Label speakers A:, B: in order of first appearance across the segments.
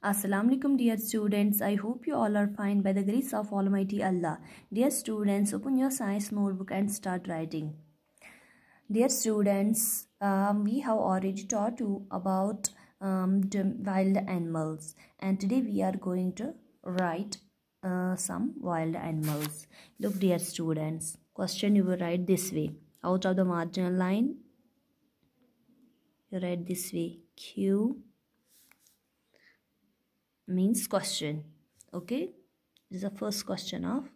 A: Assalamu alaikum dear students. I hope you all are fine by the grace of Almighty Allah. Dear students, open your science notebook and start writing. Dear students, um, we have already taught you about um, wild animals and today we are going to write uh, some wild animals. Look dear students, question you will write this way. Out of the marginal line, you write this way. Q means question okay? This is the first question of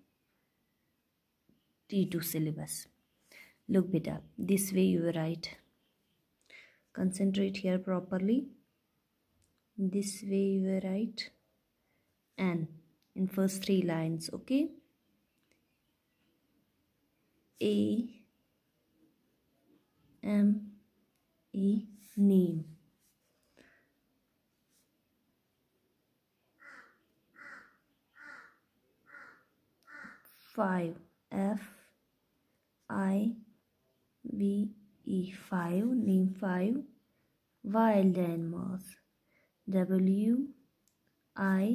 A: T2 syllabus. Look beta this way you write. Concentrate here properly. This way you write. And in first three lines okay? A M E name five F I V E five name five wild animals W, I,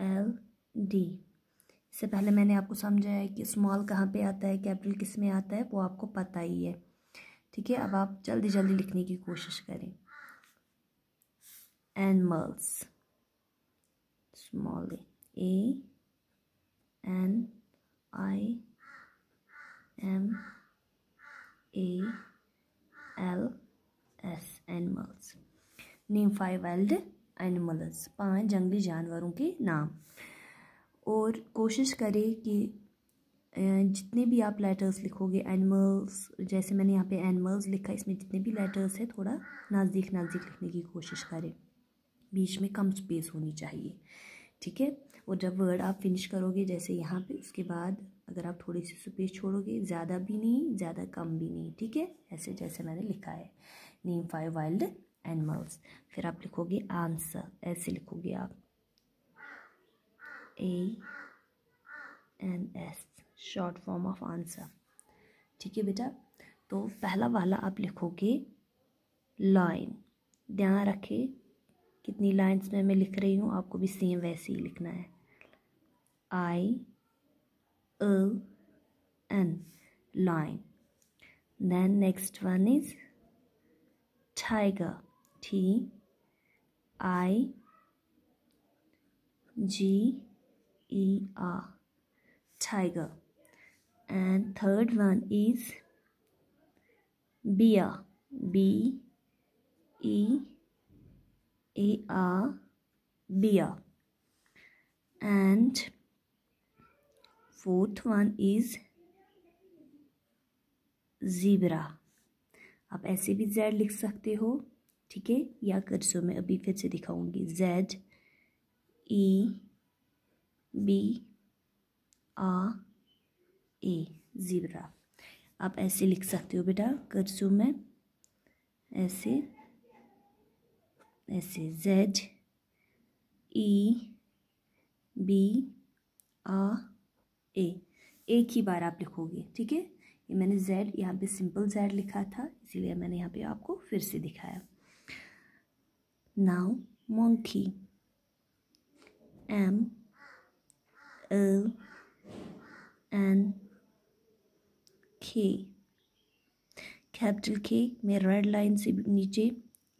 A: L, D. इससे पहले मैंने आपको समझाया कि small कहाँ पे आता है कैपिटल किसमें आता है, वो आपको पता ही है। ठीक है, अब आप जल्दी जल्दी लिखने की कोशिश करें। Animals small A I M A L S animals. Name five wild animals पाँच जंगली जानवरों के नाम। और कोशिश करें कि जितने भी आप लेटर्स लिखोगे एनिमल्स जैसे मैंने यहाँ पे एनिमल्स लिखा, इसमें जितने भी लेटर्स है, थोड़ा नज़दीक नज़दीक लिखने की कोशिश करें। बीच में कम स्पेस होनी चाहिए। ठीक है? और जब वर्ड आप फिनिश करोगे, जैसे यहाँ पे, उसके बाद अगर आप थोड़ी सी स्पेस छोड़ोगे, ज़्यादा भी नहीं, ज़्यादा कम भी नहीं, ठीक है? ऐसे जैसे मैंने लिखा है। नेम फाइव वाइल्ड एनिमल्स फिर आप लिखोगे आंसर ऐसे लिखोगे आप. A N S short form of answer ठीक है बेटा? तो पहला वाला आप लिखोगे लाइन ध्यान रखें, कितनी लाइंस में मैं लिख रही हूँ, आपको भी सेम वैसे ही लिखना है। I O N lion. Then next one is tiger. T I G E R tiger. And third one is beer. B E A R beer. And fourth one is zebra. आप ऐसे भी Z लिख सकते हो, ठीक है? या कर्सो में अभी फिर से दिखाऊँगी। Z E B R A zebra आप ऐसे लिख सकते हो बेटा कर्सो में ऐसे ऐसे जेड ई बी आ ए एक ही बार आप लिखोगे, ठीक है? ये मैंने जेड यहाँ पे सिंपल जेड लिखा था, इसीलिए मैंने यहाँ पे आपको फिर से दिखाया। Now monkey M L N के कैपिटल के में रेड लाइन से नीचे,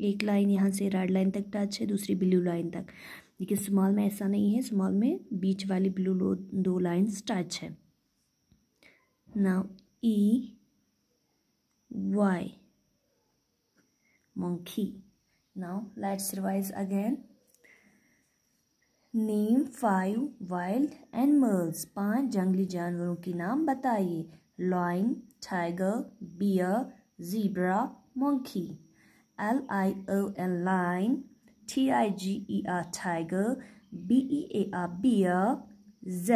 A: एक लाइन यहाँ से रेड लाइन तक टच है, दूसरी ब्लू लाइन तक। लेकिन स्मॉल में ऐसा नहीं है स्मॉल में बीच वाली ब्लू दो लाइन्स टच है। Now E Y monkey. Now let's revise again name five wild animals पाँच जंगली जानवरों के नाम बताइए। Lion tiger bear zebra monkey L I O N line, T I G E R tiger, B E A R beer, Z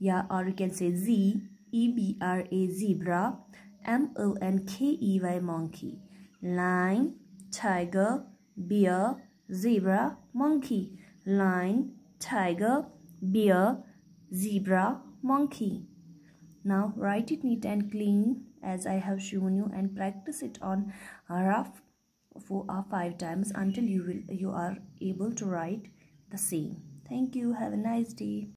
A: yeah or you can say Z E B R A zebra, M O N K E Y monkey, line, tiger, beer, zebra, monkey, line, tiger, beer, zebra, monkey. Now write it neat and clean as I have shown you and practice it on a rough four or five times until you will you are able to write the same. Thank you. Have a nice day